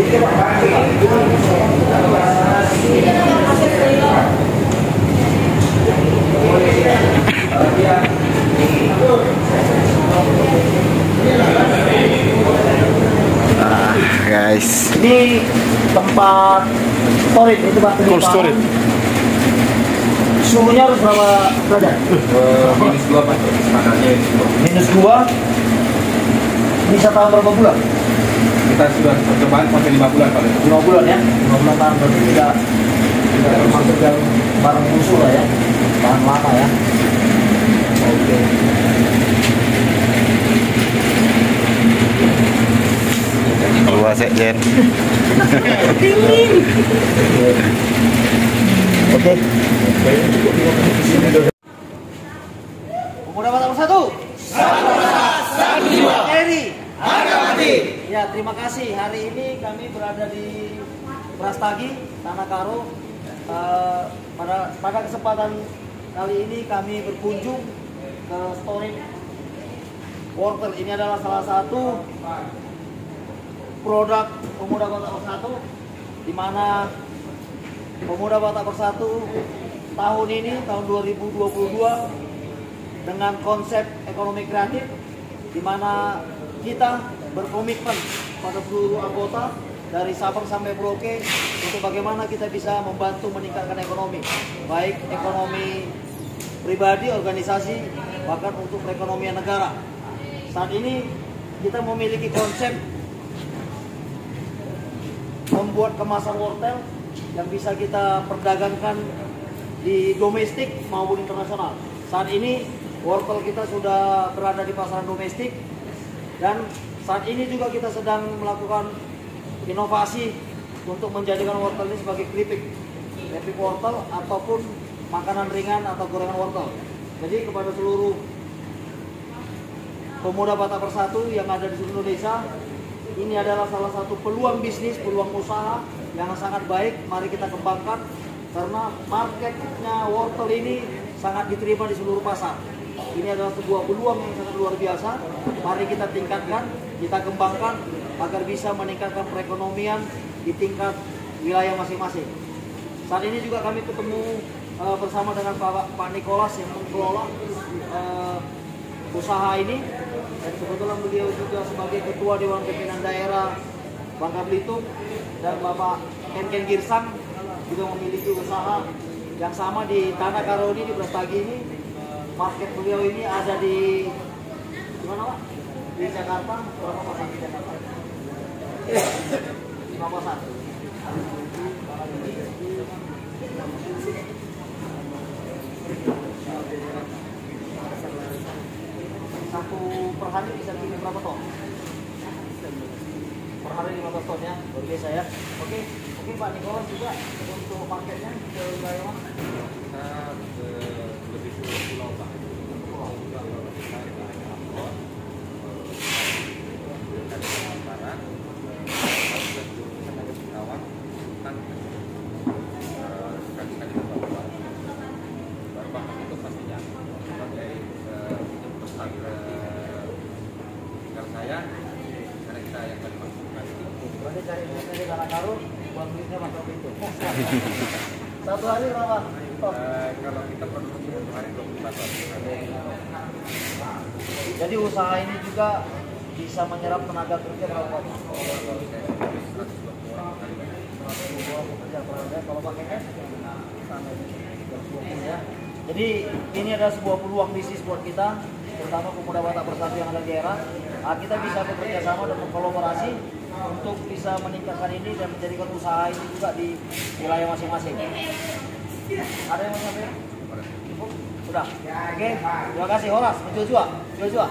Ah, guys. Ini tempat storage itu Pak. Cold storage. Suhunya harus berapa derajat? minus dua pak standarnya minus dua Minus 2 bisa tahan berapa bulan? Kita sudah percobaan sampai lima bulan paling 5 bulan ya? 5 bulan tahan berarti tidak tidak termasuk yang barang musuh lah ya. Tahan lama ya. Oke. Dua sekjen. Oke. Pemuda Batak Bersatu. Satu Ya, terima kasih. Hari ini kami berada di Prastagi, Tanah Karo. Eh, pada pada kesempatan kali ini kami berkunjung ke storage Wortel. Ini adalah salah satu produk Pemuda Batak Bersatu di mana Pemuda Batak Bersatu tahun ini tahun 2022 dengan konsep ekonomi kreatif di mana kita berkomitmen pada seluruh anggota dari Sabang sampai Merauke untuk bagaimana kita bisa membantu meningkatkan ekonomi baik ekonomi pribadi, organisasi bahkan untuk perekonomian negara. Saat ini kita memiliki konsep membuat kemasan wortel yang bisa kita perdagangkan di domestik maupun internasional. Saat ini wortel kita sudah berada di pasaran domestik dan saat ini juga kita sedang melakukan inovasi untuk menjadikan wortel ini sebagai keripik, keripik wortel ataupun makanan ringan atau gorengan wortel. Jadi kepada seluruh pemuda Batak Bersatu yang ada di seluruh Indonesia, ini adalah salah satu peluang bisnis, peluang usaha yang sangat baik. Mari kita kembangkan karena marketnya wortel ini sangat diterima di seluruh pasar. Ini adalah sebuah peluang yang sangat luar biasa. Mari kita tingkatkan, kita kembangkan agar bisa meningkatkan perekonomian di tingkat wilayah masing-masing. Saat ini juga kami ketemu eh, bersama dengan Pak, Pak Nikolas yang mengelola eh, usaha ini dan kebetulan beliau juga sebagai ketua Dewan Pimpinan Daerah Bangka Belitung dan Bapak Ken Ken Girsang juga memiliki usaha yang sama di Tanah Karoni di Brastagi ini market beliau ini ada di di mana Pak? Di Jakarta berapa pasar di Jakarta? Lima pasar. Satu per hari bisa bikin berapa ton? Per hari 15 ton ya, luar biasa ya. Oke, oke Pak Nikolas juga untuk marketnya ke wilayah ke pulau pak pulau kalau kita di Ambon eh, Kalimantan Barat eh, dan kita ada di Karawang kan eh, sekali-sekali ke bawah baru bahkan itu pastinya sebagai eh, pesan eh, tinggal saya karena kita yang tadi masukkan itu Berarti cari duitnya di Tanah Karo, buat duitnya masuk pintu. Satu hari berapa? Eh, kalau kita produksi satu hari 24 ton Jadi usaha ini juga bisa menyerap tenaga kerja berapa? Kalau pakai cash, sampai 120 ya. Jadi ini adalah sebuah peluang bisnis buat kita, terutama pemuda Batak Bersatu yang ada di daerah. Ah, kita bisa bekerja sama dan berkolaborasi untuk bisa meningkatkan ini dan menjadikan usaha ini juga di wilayah masing-masing. Ada yang mau sampaikan? Cukup? Sudah. Oke. Terima kasih Horas, Joshua. Joshua.